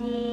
freedom.